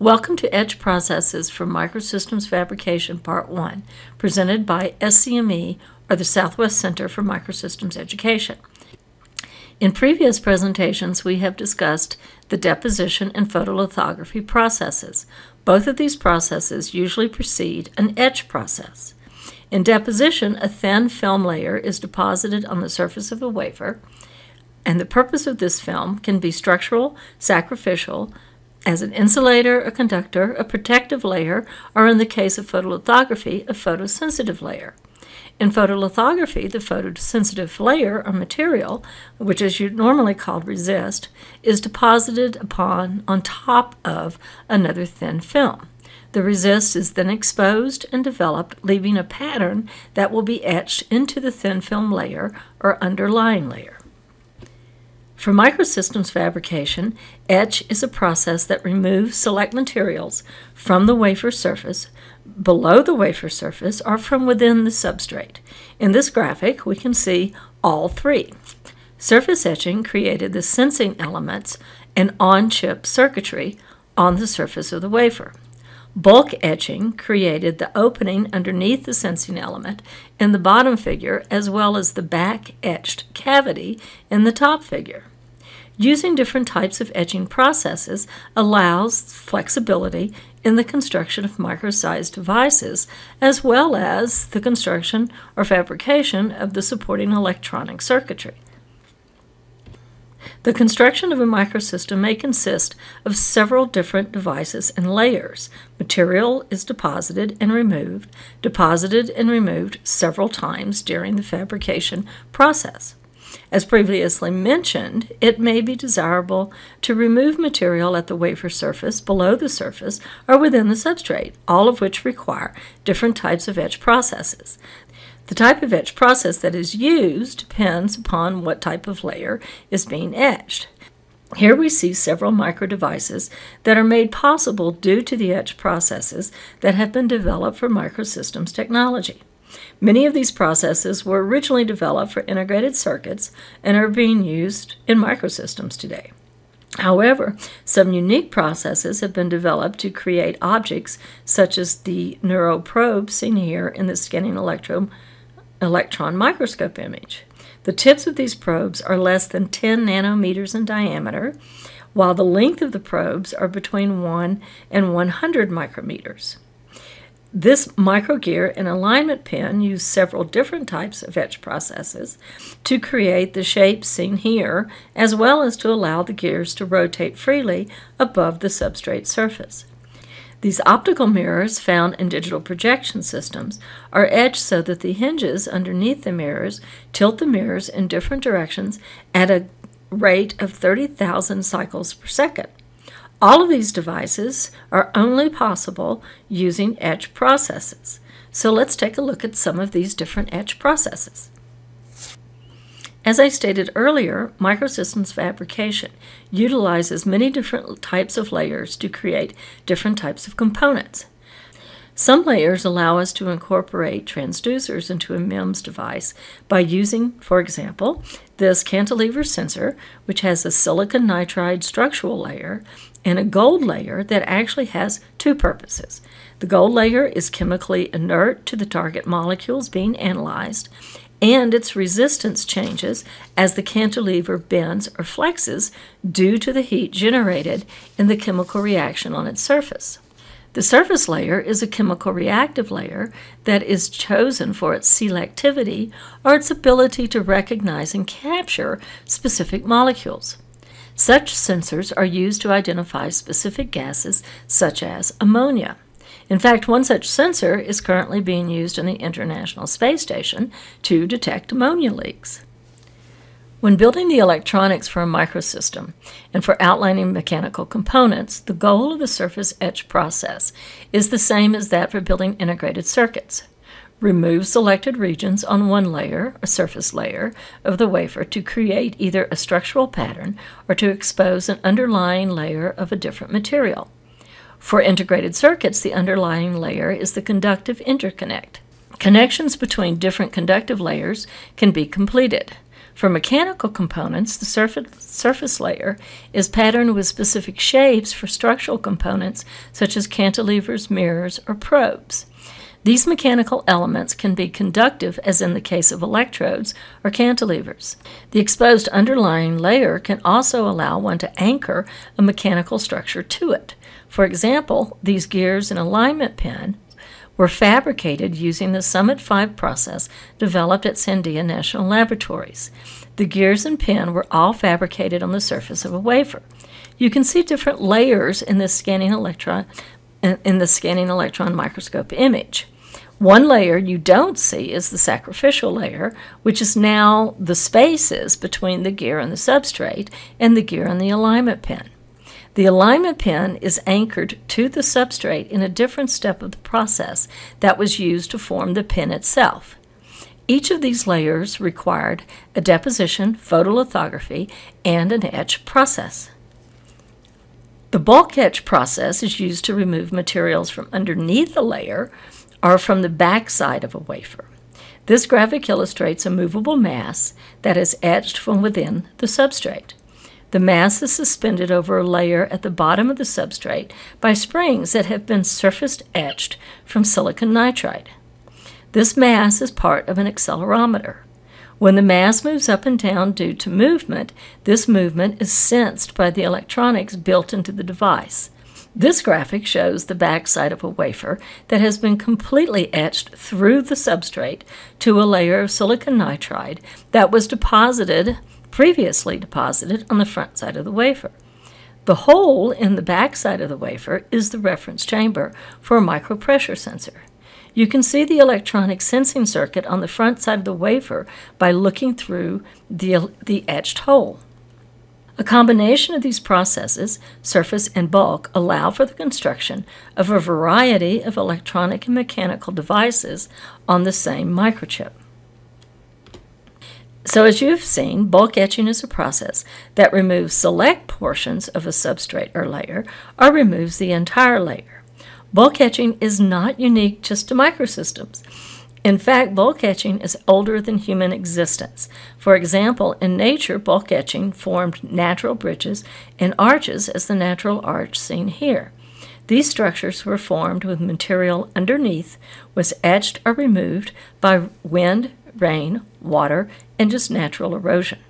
Welcome to Etch Processes for Microsystems Fabrication Part 1, presented by SCME or the Southwest Center for Microsystems Education. In previous presentations, we have discussed the deposition and photolithography processes. Both of these processes usually precede an etch process. In deposition, a thin film layer is deposited on the surface of a wafer, and the purpose of this film can be structural, sacrificial, as an insulator, a conductor, a protective layer, or in the case of photolithography, a photosensitive layer. In photolithography, the photosensitive layer or material, which is normally called resist, is deposited upon on top of another thin film. The resist is then exposed and developed, leaving a pattern that will be etched into the thin film layer or underlying layer. For microsystems fabrication, etch is a process that removes select materials from the wafer surface, below the wafer surface, or from within the substrate. In this graphic, we can see all three. Surface etching created the sensing elements and on-chip circuitry on the surface of the wafer. Bulk etching created the opening underneath the sensing element in the bottom figure as well as the back etched cavity in the top figure. Using different types of etching processes allows flexibility in the construction of micro-sized devices, as well as the construction or fabrication of the supporting electronic circuitry. The construction of a microsystem may consist of several different devices and layers. Material is deposited and removed, deposited and removed several times during the fabrication process. As previously mentioned, it may be desirable to remove material at the wafer surface, below the surface, or within the substrate, all of which require different types of etch processes. The type of etch process that is used depends upon what type of layer is being etched. Here we see several micro devices that are made possible due to the etch processes that have been developed for microsystems technology. Many of these processes were originally developed for integrated circuits and are being used in microsystems today. However, some unique processes have been developed to create objects such as the neuroprobe seen here in the scanning electron, electron microscope image. The tips of these probes are less than 10 nanometers in diameter, while the length of the probes are between 1 and 100 micrometers. This microgear and alignment pin use several different types of etch processes to create the shapes seen here, as well as to allow the gears to rotate freely above the substrate surface. These optical mirrors found in digital projection systems are etched so that the hinges underneath the mirrors tilt the mirrors in different directions at a rate of 30,000 cycles per second. All of these devices are only possible using etch processes. So let's take a look at some of these different etch processes. As I stated earlier, microsystems fabrication utilizes many different types of layers to create different types of components. Some layers allow us to incorporate transducers into a MEMS device by using, for example, this cantilever sensor, which has a silicon nitride structural layer and a gold layer that actually has two purposes. The gold layer is chemically inert to the target molecules being analyzed, and its resistance changes as the cantilever bends or flexes due to the heat generated in the chemical reaction on its surface. The surface layer is a chemical reactive layer that is chosen for its selectivity or its ability to recognize and capture specific molecules. Such sensors are used to identify specific gases such as ammonia. In fact, one such sensor is currently being used on the International Space Station to detect ammonia leaks. When building the electronics for a microsystem and for outlining mechanical components, the goal of the surface etch process is the same as that for building integrated circuits. Remove selected regions on one layer, a surface layer, of the wafer to create either a structural pattern or to expose an underlying layer of a different material. For integrated circuits, the underlying layer is the conductive interconnect. Connections between different conductive layers can be completed. For mechanical components, the surface, surface layer is patterned with specific shapes for structural components such as cantilevers, mirrors, or probes. These mechanical elements can be conductive, as in the case of electrodes or cantilevers. The exposed underlying layer can also allow one to anchor a mechanical structure to it. For example, these gears and alignment pin were fabricated using the Summit 5 process developed at Sandia National Laboratories. The gears and pin were all fabricated on the surface of a wafer. You can see different layers in this scanning electron in the scanning electron microscope image. One layer you don't see is the sacrificial layer, which is now the spaces between the gear and the substrate and the gear and the alignment pin. The alignment pin is anchored to the substrate in a different step of the process that was used to form the pin itself. Each of these layers required a deposition, photolithography, and an etch process. The bulk etch process is used to remove materials from underneath a layer or from the backside of a wafer. This graphic illustrates a movable mass that is etched from within the substrate. The mass is suspended over a layer at the bottom of the substrate by springs that have been surface etched from silicon nitride. This mass is part of an accelerometer. When the mass moves up and down due to movement, this movement is sensed by the electronics built into the device. This graphic shows the backside of a wafer that has been completely etched through the substrate to a layer of silicon nitride that was deposited, previously deposited, on the front side of the wafer. The hole in the backside of the wafer is the reference chamber for a micropressure sensor. You can see the electronic sensing circuit on the front side of the wafer by looking through the, the etched hole. A combination of these processes, surface and bulk, allow for the construction of a variety of electronic and mechanical devices on the same microchip. So, as you've seen, bulk etching is a process that removes select portions of a substrate or layer or removes the entire layer. Bulk etching is not unique just to microsystems. In fact, bulk etching is older than human existence. For example, in nature, bulk etching formed natural bridges and arches as the natural arch seen here. These structures were formed with material underneath was etched or removed by wind, rain, water, and just natural erosion.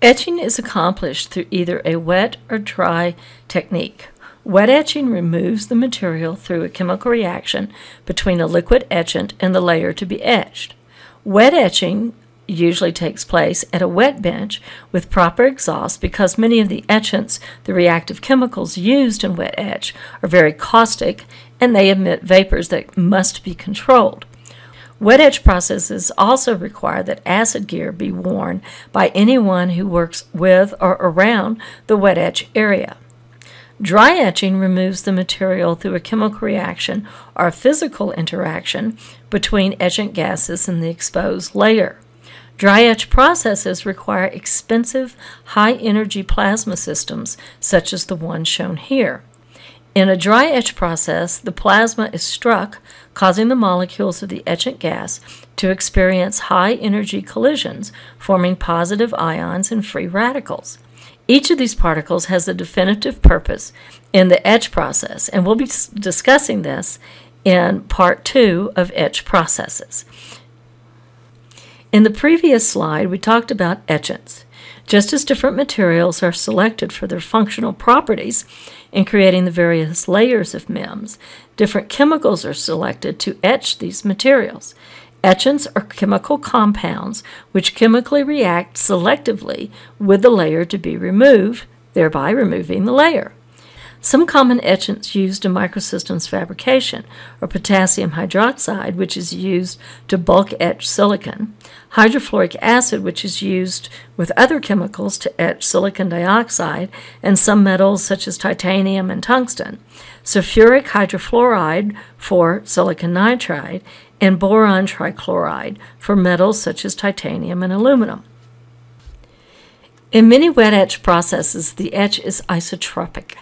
Etching is accomplished through either a wet or dry technique. Wet etching removes the material through a chemical reaction between a liquid etchant and the layer to be etched. Wet etching usually takes place at a wet bench with proper exhaust because many of the etchants, the reactive chemicals used in wet etch, are very caustic and they emit vapors that must be controlled. Wet etch processes also require that acid gear be worn by anyone who works with or around the wet etch area. Dry etching removes the material through a chemical reaction or physical interaction between etchant gases and the exposed layer. Dry etch processes require expensive, high energy plasma systems, such as the one shown here. In a dry etch process, the plasma is struck, causing the molecules of the etchant gas to experience high energy collisions, forming positive ions and free radicals. Each of these particles has a definitive purpose in the etch process, and we'll be discussing this in part two of etch processes. In the previous slide, we talked about etchants. Just as different materials are selected for their functional properties in creating the various layers of MEMS, different chemicals are selected to etch these materials. Etchants are chemical compounds which chemically react selectively with the layer to be removed, thereby removing the layer. Some common etchants used in microsystems fabrication are potassium hydroxide, which is used to bulk etch silicon, hydrofluoric acid, which is used with other chemicals to etch silicon dioxide, and some metals such as titanium and tungsten, sulfur hexafluoride for silicon nitride, and boron trichloride for metals such as titanium and aluminum. In many wet etch processes, the etch is isotropic.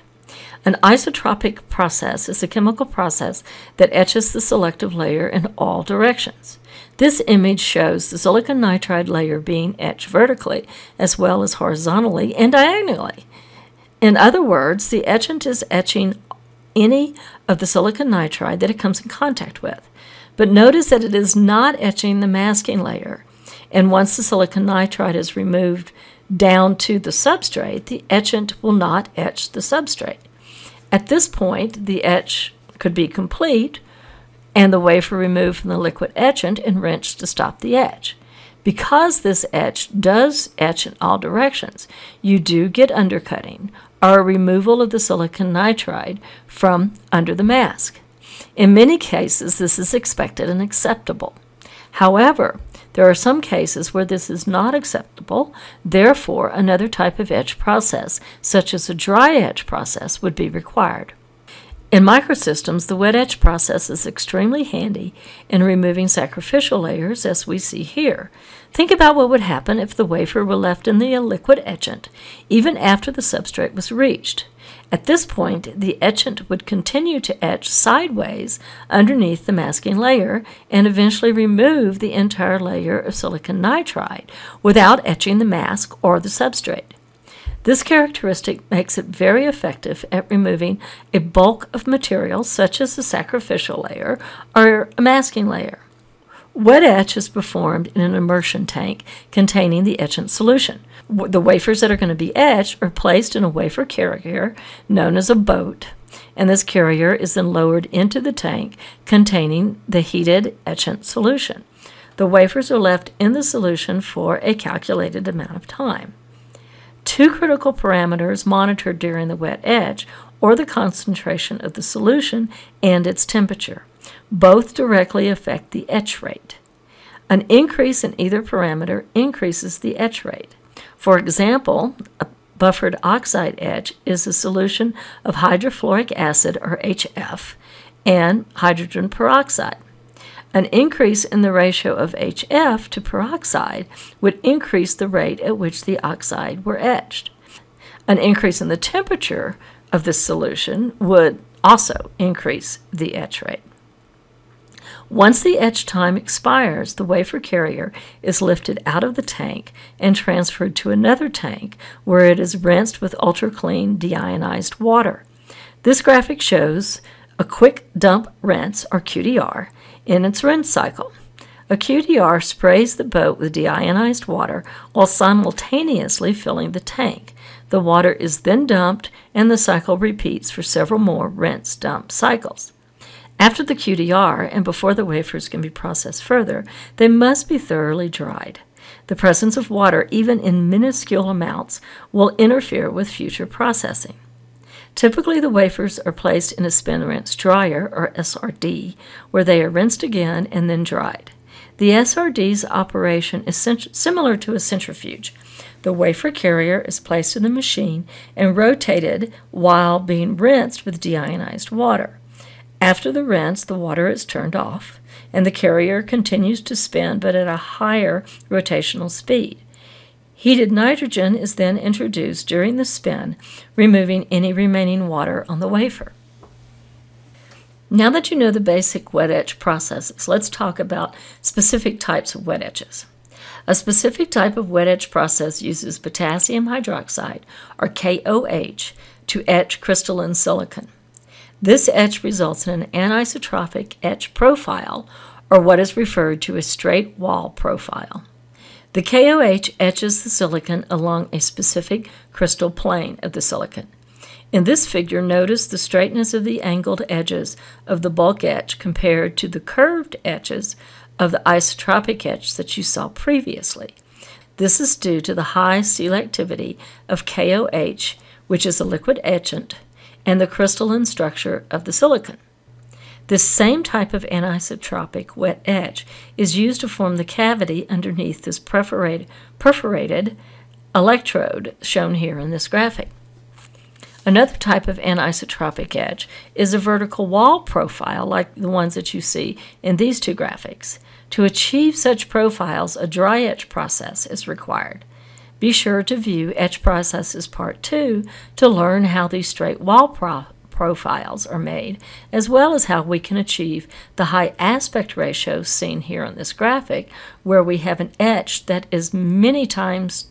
An isotropic process is a chemical process that etches the selective layer in all directions. This image shows the silicon nitride layer being etched vertically as well as horizontally and diagonally. In other words, the etchant is etching any of the silicon nitride that it comes in contact with. But notice that it is not etching the masking layer. And once the silicon nitride is removed down to the substrate, the etchant will not etch the substrate. At this point, the etch could be complete and the wafer removed from the liquid etchant and rinsed to stop the etch. Because this etch does etch in all directions, you do get undercutting or removal of the silicon nitride from under the mask. In many cases, this is expected and acceptable. However, there are some cases where this is not acceptable, therefore, another type of etch process, such as a dry etch process, would be required. In microsystems, the wet etch process is extremely handy in removing sacrificial layers, as we see here. Think about what would happen if the wafer were left in the liquid etchant, even after the substrate was reached. At this point, the etchant would continue to etch sideways underneath the masking layer and eventually remove the entire layer of silicon nitride without etching the mask or the substrate. This characteristic makes it very effective at removing a bulk of material such as a sacrificial layer or a masking layer. Wet etch is performed in an immersion tank containing the etchant solution the wafers that are going to be etched are placed in a wafer carrier known as a boat, and this carrier is then lowered into the tank containing the heated etchant solution. The wafers are left in the solution for a calculated amount of time. Two critical parameters monitored during the wet etch are the concentration of the solution and its temperature. Both directly affect the etch rate. An increase in either parameter increases the etch rate. For example, a buffered oxide etch is a solution of hydrofluoric acid, or HF, and hydrogen peroxide. An increase in the ratio of HF to peroxide would increase the rate at which the oxide were etched. An increase in the temperature of this solution would also increase the etch rate. Once the etch time expires, the wafer carrier is lifted out of the tank and transferred to another tank where it is rinsed with ultra clean deionized water. This graphic shows a quick dump rinse, or QDR, in its rinse cycle. A QDR sprays the boat with deionized water while simultaneously filling the tank. The water is then dumped and the cycle repeats for several more rinse dump cycles. After the QDR and before the wafers can be processed further, they must be thoroughly dried. The presence of water, even in minuscule amounts, will interfere with future processing. Typically, the wafers are placed in a spin rinse dryer, or SRD, where they are rinsed again and then dried. The SRD's operation is similar to a centrifuge. The wafer carrier is placed in the machine and rotated while being rinsed with deionized water. After the rinse, the water is turned off, and the carrier continues to spin but at a higher rotational speed. Heated nitrogen is then introduced during the spin, removing any remaining water on the wafer. Now that you know the basic wet etch processes, let's talk about specific types of wet etches. A specific type of wet etch process uses potassium hydroxide, or KOH, to etch crystalline silicon. This etch results in an anisotropic etch profile, or what is referred to as straight wall profile. The KOH etches the silicon along a specific crystal plane of the silicon. In this figure, notice the straightness of the angled edges of the bulk etch compared to the curved edges of the isotropic etch that you saw previously. This is due to the high selectivity of KOH, which is a liquid etchant and the crystalline structure of the silicon. This same type of anisotropic wet etch is used to form the cavity underneath this perforated, perforated electrode shown here in this graphic. Another type of anisotropic etch is a vertical wall profile like the ones that you see in these two graphics. To achieve such profiles, a dry etch process is required. Be sure to view Etch Processes Part 2 to learn how these straight wall pro- profiles are made, as well as how we can achieve the high aspect ratio seen here on this graphic, where we have an etch that is many times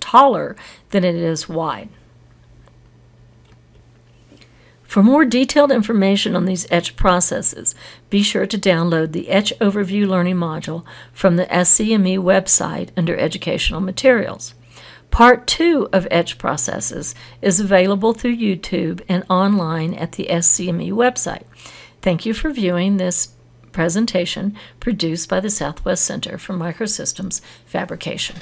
taller than it is wide. For more detailed information on these etch processes, be sure to download the Etch Overview Learning Module from the SCME website under Educational Materials. Part 2 of Etch Processes is available through YouTube and online at the SCME website. Thank you for viewing this presentation produced by the Southwest Center for Microsystems Fabrication.